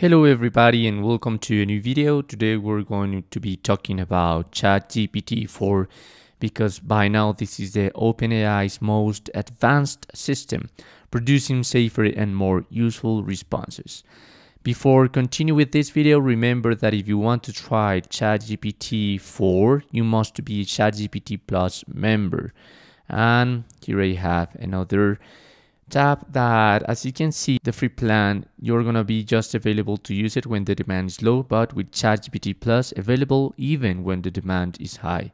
Hello everybody and welcome to a new video. Today we're going to be talking about ChatGPT 4 because by now this is the OpenAI's most advanced system, producing safer and more useful responses. Before continue with this video, remember that if you want to try ChatGPT 4, you must be a ChatGPT Plus member. And here I have another tab that as you can see the free plan you're gonna be just available to use it when the demand is low but with ChatGPT Plus available even when the demand is high.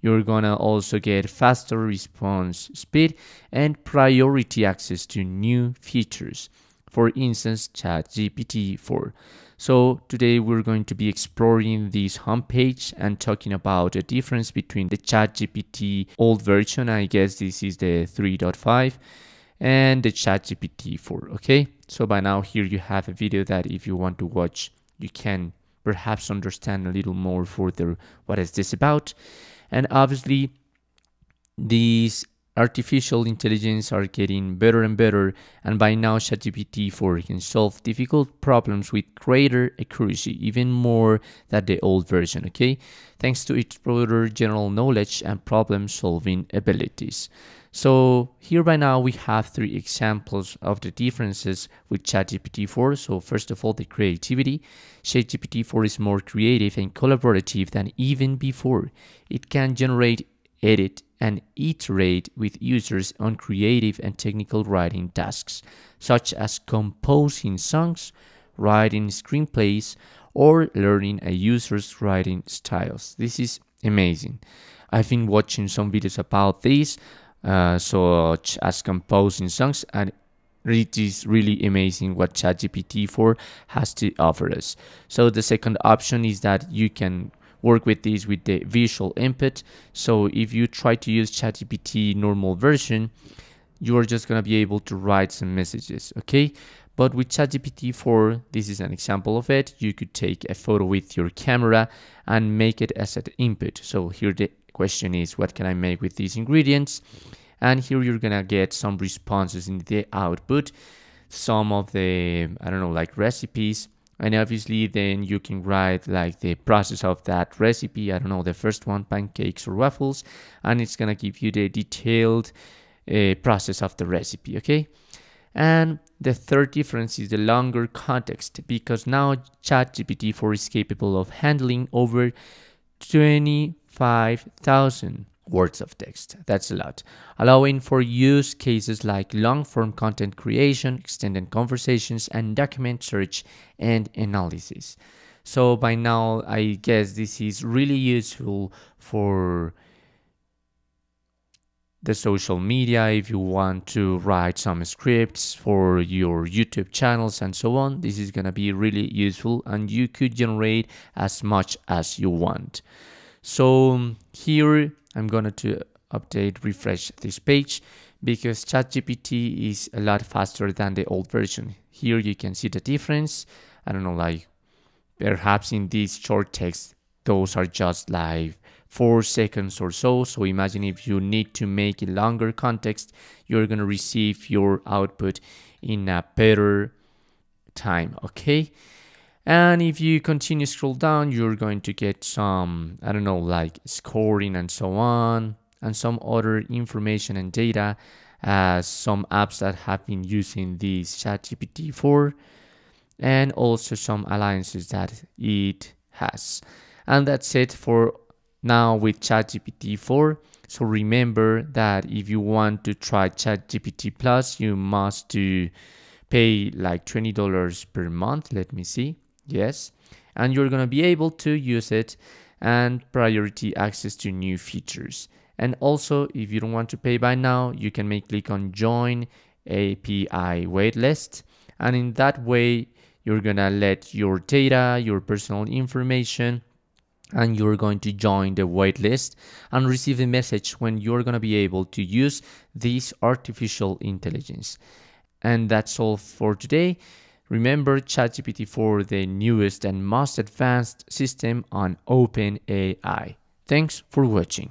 You're gonna also get faster response speed and priority access to new features. For instance ChatGPT 4 so today we're going to be exploring this homepage and talking about the difference between the ChatGPT old version I guess this is the 3.5 and the ChatGPT 4. Okay, so by now here you have a video that if you want to watch, you can perhaps understand a little more further what is this about. And obviously, these artificial intelligence are getting better and better and by now ChatGPT 4 can solve difficult problems with greater accuracy even more than the old version okay thanks to its broader general knowledge and problem solving abilities so here by now we have three examples of the differences with ChatGPT 4. So first of all, the creativity. ChatGPT 4 is more creative and collaborative than even before. It can generate, edit, and iterate with users on creative and technical writing tasks, such as composing songs, writing screenplays, or learning a user's writing styles. This is amazing. I've been watching some videos about this uh, such as composing songs and it is really amazing what ChatGPT 4 has to offer us. So the second option is that you can work with this with the visual input. So if you try to use ChatGPT normal version, you are just going to be able to write some messages, okay? But with ChatGPT 4, this is an example of it. You could take a photo with your camera and make it as an input. So here the question is, what can I make with these ingredients? and here you're gonna get some responses in the output some of the i don't know like recipes and obviously then you can write like the process of that recipe. I don't know the first one pancakes or waffles. And it's gonna give you the detailed uh, process of the recipe okay? And the third difference is the longer context because now ChatGPT 4 is capable of handling over 25,000 words of text. That's a lot. Allowing for use cases like long form content creation, extended conversations, and document search and analysis. So by now, I guess this is really useful for the social media if you want to write some scripts for your YouTube channels and so on. This is going to be really useful and you could generate as much as you want. So um, here I'm going to update, refresh this page because ChatGPT is a lot faster than the old version. Here you can see the difference. I don't know, like perhaps in this short text, those are just like four seconds or so. So imagine if you need to make a longer context, you're going to receive your output in a better time. Okay. And if you continue scroll down, you're going to get some, I don't know, like scoring and so on, and some other information and data as some apps that have been using this ChatGPT 4 and also some alliances that it has. And that's it for now with ChatGPT 4. So remember that if you want to try ChatGPT Plus, you must to pay like $20 per month. Let me see yes. And you're going to be able to use it and priority access to new features. And also if you don't want to pay by now you can make click on join api waitlist. And in that way you're gonna let your data your personal information and you're going to join the waitlist and receive a message when you're going to be able to use this artificial intelligence. And that's all for today Remember ChatGPT 4 the newest and most advanced system on OpenAI. Thanks for watching.